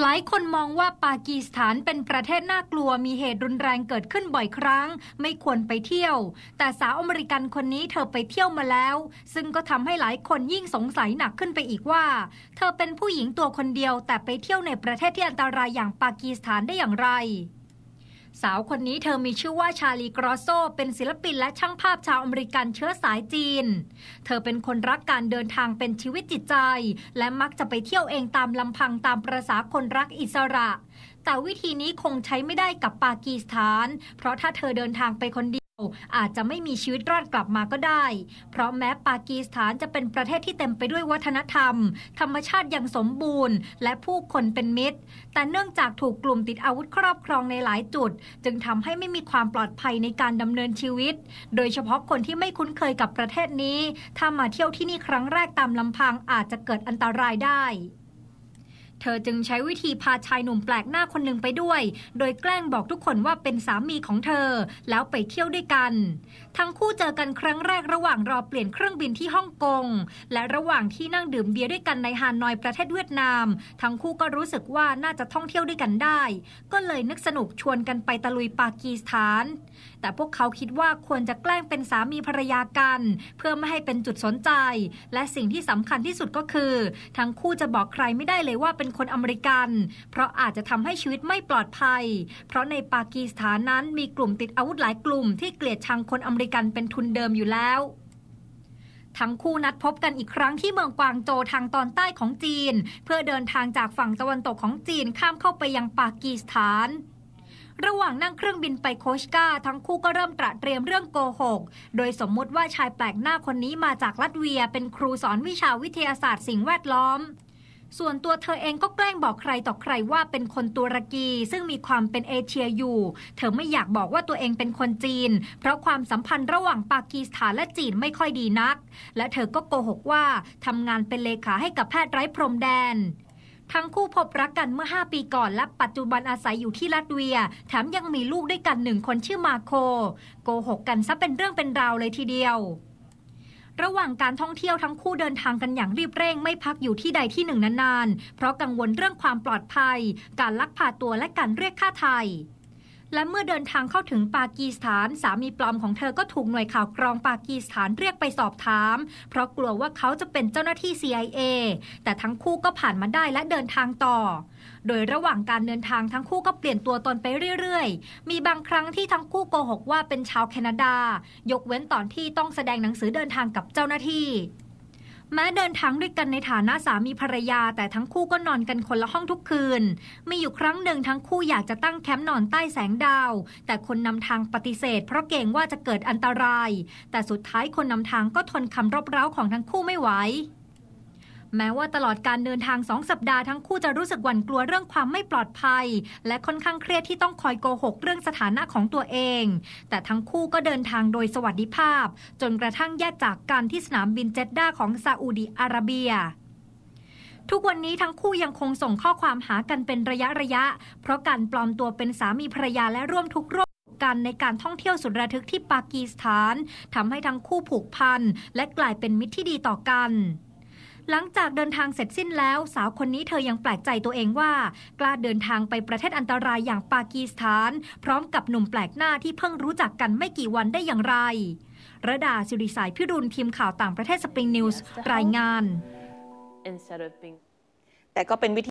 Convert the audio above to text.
หลายคนมองว่าปากีสถานเป็นประเทศน่ากลัวมีเหตุรุนแรงเกิดขึ้นบ่อยครั้ง ไม่ควรไปเที่ยว แต่สาวอเมริกันคนนี้เธอไปเที่ยวมาแล้ว ซึ่งก็ทำให้หลายคนยิ่งสงสัยหนักขึ้นไปอีกว่า เธอเป็นผู้หญิงตัวคนเดียวแต่ไปเที่ยวในประเทศที่อันตรายอย่างปากีสถานได้อย่างไร สาวคนนี้เธอมีชื่อว่าชาลีกรอโซ เป็นศิลปินและช่างภาพชาวอเมริกันเชื้อสายจีน เธอเป็นคนรักการเดินทางเป็นชีวิตจิตใจ และมักจะไปเที่ยวเองตามลำพังตามประษาคนรักอิสระ แต่วิธีนี้คงใช้ไม่ได้กับปากีสถาน เพราะถ้าเธอเดินทางไปคนเดียว อาจจะไม่มีชีวิตรอดกลับมาก็ได้ เพราะแม้ปากีสถานจะเป็นประเทศที่เต็มไปด้วยวัฒนธรรม ธรรมชาติอย่างสมบูรณ์ และผู้คนเป็นมิตร แต่เนื่องจากถูกกลุ่มติดอาวุธครอบครองในหลายจุด จึงทำให้ไม่มีความปลอดภัยในการดำเนินชีวิต โดยเฉพาะคนที่ไม่คุ้นเคยกับประเทศนี้ ถ้ามาเที่ยวที่นี่ครั้งแรกตามลำพังอาจจะเกิดอันตรายได้ เธอจึงใช้วิธีพาชายหนุ่มแปลกหน้าคนหนึ่งไปด้วย โดยแกล้งบอกทุกคนว่าเป็นสามีของเธอ แล้วไปเที่ยวด้วยกัน ทั้งคู่เจอกันครั้งแรกระหว่างรอเปลี่ยนเครื่องบินที่ฮ่องกง และระหว่างที่นั่งดื่มเบียร์ด้วยกันในฮานอยประเทศเวียดนาม ทั้งคู่ก็รู้สึกว่าน่าจะท่องเที่ยวด้วยกันได้ ก็เลยนึกสนุกชวนกันไปตะลุยปากีสถาน แต่พวกเขาคิดว่าควรจะแกล้งเป็นสามีภรรยากัน เพื่อไม่ให้เป็นจุดสนใจ และสิ่งที่สำคัญที่สุดก็คือ ทั้งคู่จะบอกใครไม่ได้เลยว่าเป็นคนอเมริกัน เพราะอาจจะทำให้ชีวิตไม่ปลอดภัย เพราะในปากีสถานนั้นมีกลุ่มติดอาวุธหลายกลุ่มที่เกลียดชังคนอเมริกันเป็นทุนเดิมอยู่แล้วทั้งคู่นัดพบกันอีกครั้งที่เมืองกวางโจทางตอนใต้ของจีน เพื่อเดินทางจากฝั่งตะวันตกของจีนข้ามเข้าไปยังปากีสถาน ระหว่างนั่งเครื่องบินไปโคชกาทั้งคู่ก็เริ่มตระเตรียมเรื่องโกหก โดยสมมุติว่าชายแปลกหน้าคนนี้มาจากลัตเวียเป็นครูสอนวิชาวิทยาศาสตร์สิ่งแวดล้อม ส่วนตัวเธอเองก็แกล้งบอกใครต่อใครว่าเป็นคนตุรกี ซึ่งมีความเป็นเอเชียอยู่ เธอไม่อยากบอกว่าตัวเองเป็นคนจีน เพราะความสัมพันธ์ระหว่างปากีสถานและจีนไม่ค่อยดีนัก และเธอก็โกหกว่าทำงานเป็นเลขาให้กับแพทย์ไร้พรมแดนทั้งคู่พบรักกันเมื่อ 5 ปีก่อนและปัจจุบันอาศัยอยู่ที่ลัตเวีย แถมยังมีลูกด้วยกันหนึ่งคนชื่อมาโค โกหกกันซะเป็นเรื่องเป็นราวเลยทีเดียว ระหว่างการท่องเที่ยวทั้งคู่เดินทางกันอย่างรีบเร่งไม่พักอยู่ที่ใดที่หนึ่งนานๆ เพราะกังวลเรื่องความปลอดภัย การลักพาตัวและการเรียกค่าไทย และเมื่อเดินทางเข้าถึงปากีสถาน สามีปลอมของเธอก็ถูกหน่วยข่าวกรองปากีสถานเรียกไปสอบถาม เพราะกลัวว่าเขาจะเป็นเจ้าหน้าที่ CIA แต่ทั้งคู่ก็ผ่านมาได้และเดินทางต่อ โดยระหว่างการเดินทางทั้งคู่ก็เปลี่ยนตัวตนไปเรื่อยๆ มีบางครั้งที่ทั้งคู่โกหกว่าเป็นชาวแคนาดา ยกเว้นตอนที่ต้องแสดงหนังสือเดินทางกับเจ้าหน้าที่ แม้เดินทางด้วยกันในฐานะสามีภรรยา แต่ทั้งคู่ก็นอนกันคนละห้องทุกคืน มีอยู่ครั้งหนึ่งทั้งคู่อยากจะตั้งแคมป์นอนใต้แสงดาว แต่คนนำทางปฏิเสธ เพราะเกรงว่าจะเกิดอันตราย แต่สุดท้ายคนนำทางก็ทนคำรบเร้าของทั้งคู่ไม่ไหว แม้ว่าตลอดการเดินทางสองสัปดาห์ทั้งคู่จะรู้สึกหวั่นกลัวเรื่องความไม่ปลอดภัย และค่อนข้างเครียดที่ต้องคอยโกหกเรื่องสถานะของตัวเอง แต่ทั้งคู่ก็เดินทางโดยสวัสดิภาพ จนกระทั่งแยกจากกันที่สนามบินเจดด้าของซาอุดีอาระเบียทุกวันนี้ทั้งคู่ยังคงส่งข้อความหากันเป็นระยะระยะ เพราะการปลอมตัวเป็นสามีภรรยาและร่วมทุกร่วมกันในการท่องเที่ยวสุดระทึกที่ปากีสถานทำให้ทั้งคู่ผูกพันและกลายเป็นมิตรที่ดีต่อกัน หลังจากเดินทางเสร็จสิ้นแล้ว สาวคนนี้เธอยังแปลกใจตัวเองว่า กล้าเดินทางไปประเทศอันตรายอย่างปากีสถาน พร้อมกับหนุ่มแปลกหน้าที่เพิ่งรู้จักกันไม่กี่วันได้อย่างไร ระดาสิริสายพิรุณทีมข่าวต่างประเทศสปริงนิวส์รายงานแต่ก็เป็นวิธี